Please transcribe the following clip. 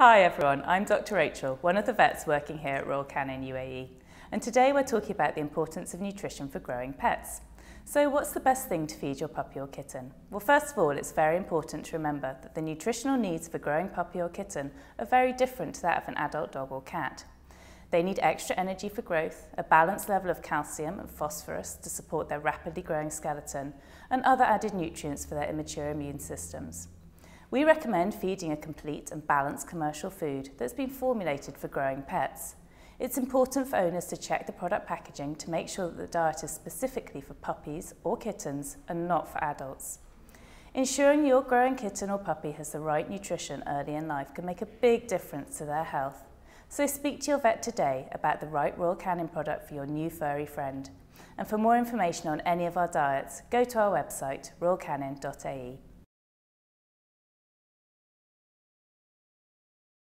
Hi everyone, I'm Dr Rachel, one of the vets working here at Royal Canin UAE. And today we're talking about the importance of nutrition for growing pets. So what's the best thing to feed your puppy or kitten? Well, first of all, it's very important to remember that the nutritional needs of a growing puppy or kitten are very different to that of an adult dog or cat. They need extra energy for growth, a balanced level of calcium and phosphorus to support their rapidly growing skeleton, and other added nutrients for their immature immune systems. We recommend feeding a complete and balanced commercial food that's been formulated for growing pets. It's important for owners to check the product packaging to make sure that the diet is specifically for puppies or kittens and not for adults. Ensuring your growing kitten or puppy has the right nutrition early in life can make a big difference to their health. So speak to your vet today about the right Royal Canin product for your new furry friend. And for more information on any of our diets, go to our website, royalcanin.ae.